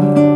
Amen.